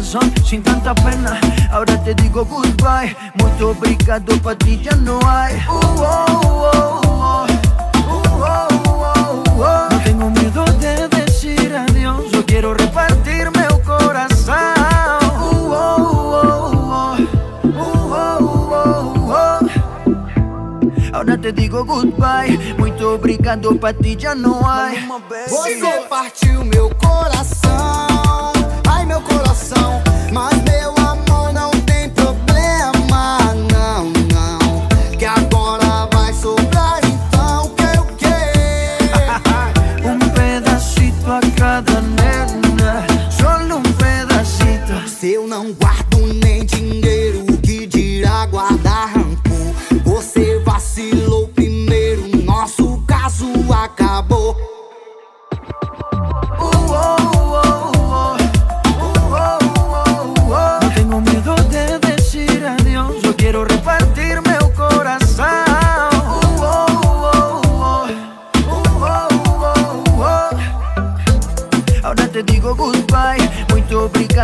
corazón sin tanta pena. Agora te digo goodbye. Muito obrigado, pra ti ya Não hay. Uh oh, uh -oh, uh -oh, uh -oh. No tengo miedo de decir adiós. Yo quiero repartir meu corazón. Uh, oh, uh, oh, Agora te digo goodbye. Muito obrigado, pra ti já não há. Você partiu meu coração coração.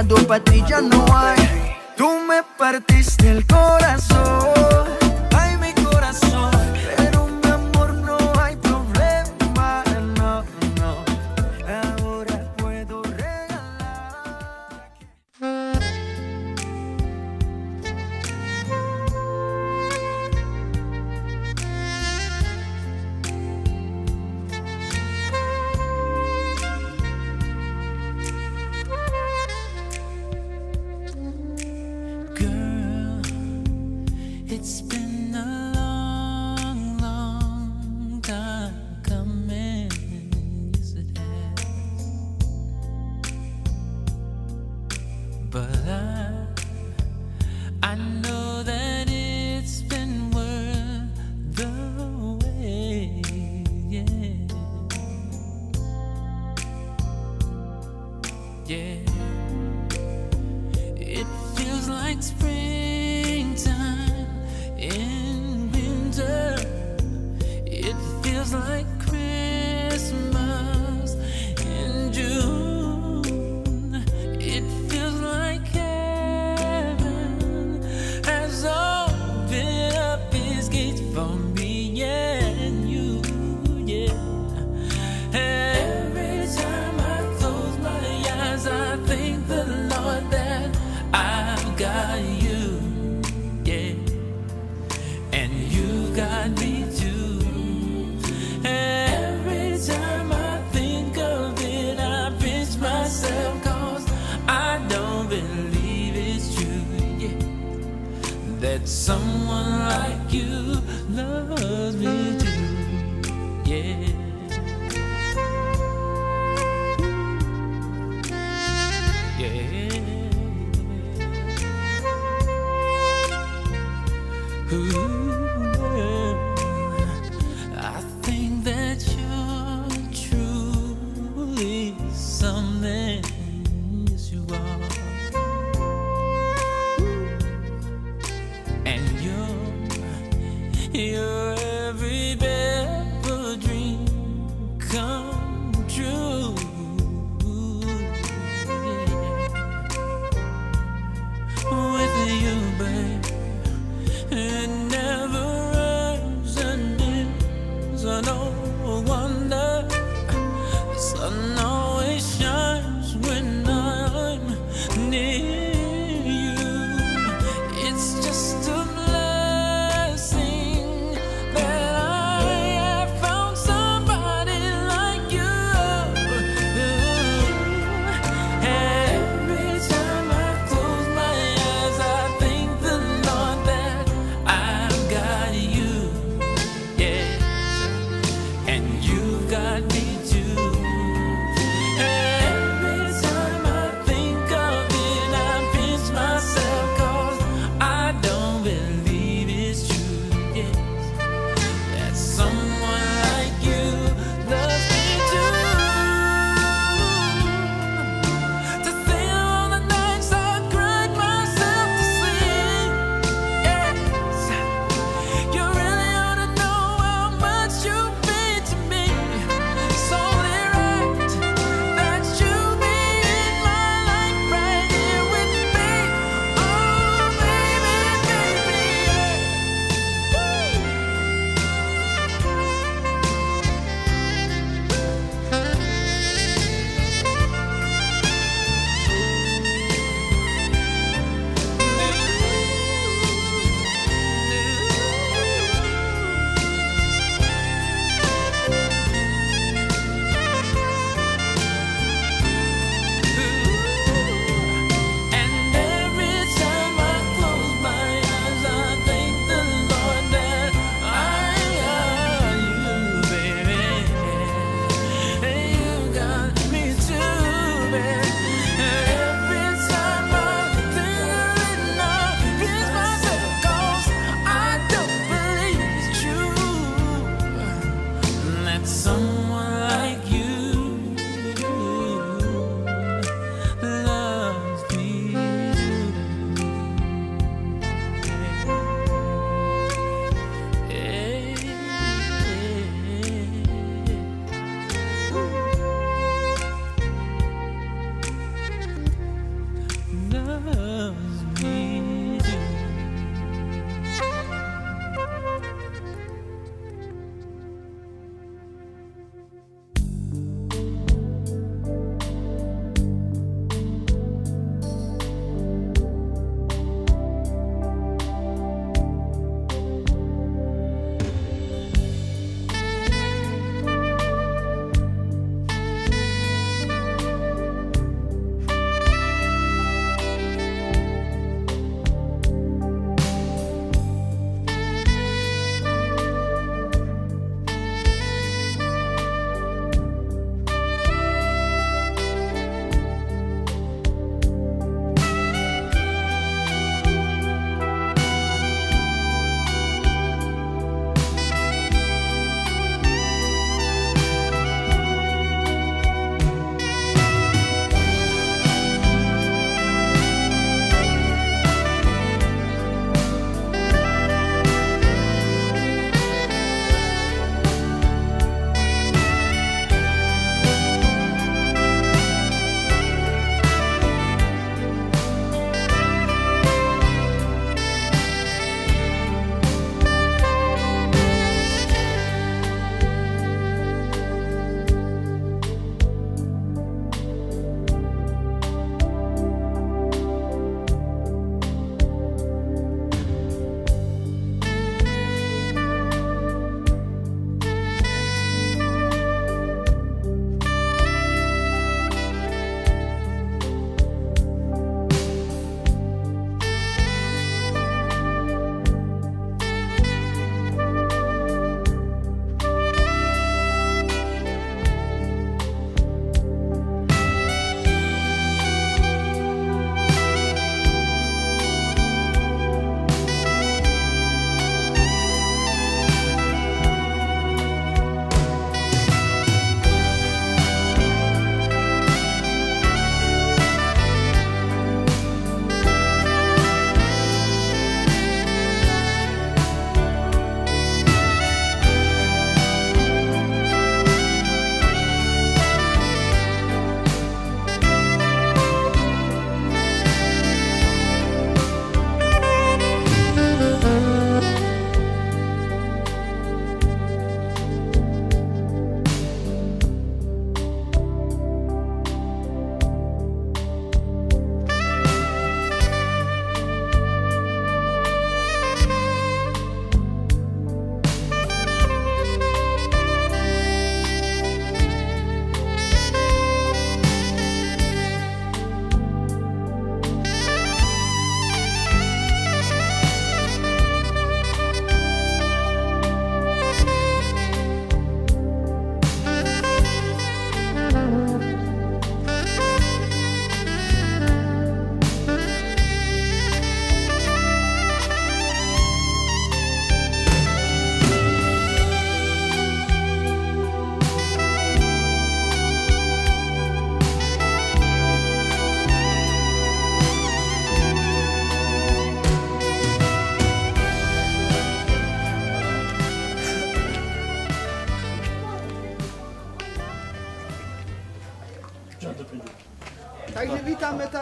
Aldo Patriciano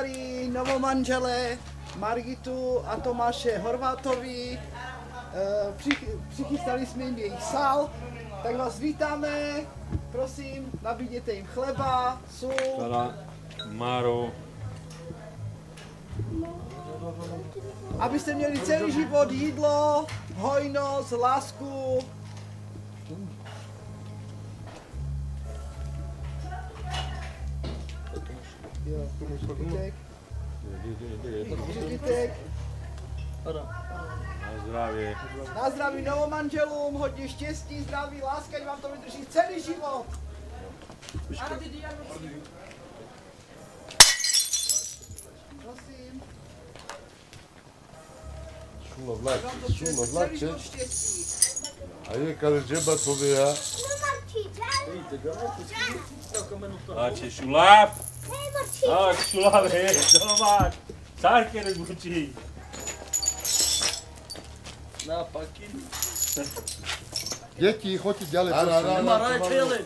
přivítali novomanžele Margitu a Tomáše Horvátovi. Eh, přich- Přichystali jsme jim jejich sál, tak vás vítáme. Prosím, nabídněte jim chleba, sůl. Teda Maro, Abyste měli celý život jídlo, hojnost, lásku. Na zdraví. Na zdraví novomanželům, hodně štěstí, zdraví, láska, ať vám to vydrží celý život. Prosím. Šulo vlače, šulo vlače. A je karžeba to vyja. Vidíte, galera, to je šulo A. je kada džeba povija. Láče šuláp. Tak šuláp, hej, domáš. Sárkeres bučí. Deti, hoďte ďalej. Áno, áno, áno.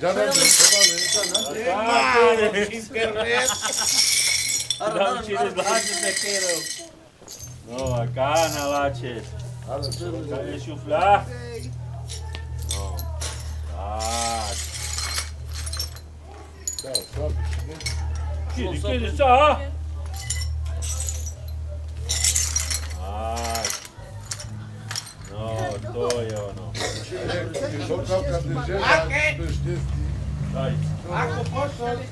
Džana, Sárkeres. Naučili zvlášť nekero. No a kána láče. Tady je šufla. Hej, No. Kili, kili saa. Ai. No, to je ono. Ako pošli...